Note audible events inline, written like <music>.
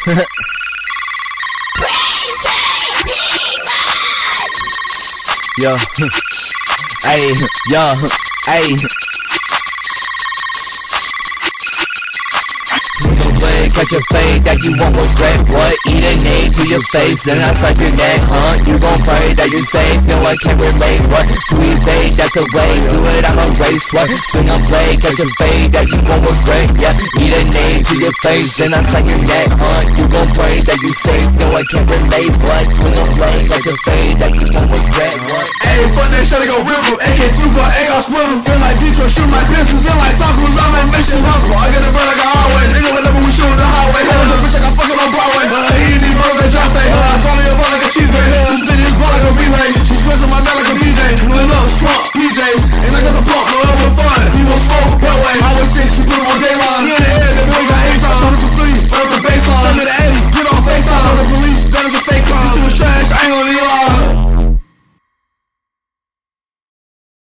<laughs> Yo, hey, yo, hey. catch a fade that you won't regret. What? Eat an egg to your face, and I slap your neck, huh? You gon' pray that you're safe, no I can't relate. What? To a way. Do it, I'm a race. What? Swing a blade, catch a fade that you won't regret. Yeah, eat a name to your face, and I slap your neck, huh? You gon' pray that you're safe, no I can't relate. What? Swing a blade, catch a fade that you won't regret. Hey, fuck that shit, I go rip em. AK2 got egg, I'll em. Feel like Detroit, shoot my distance. Feel like talking about my niggas a fuck, but I'm a fun. He won't smoke,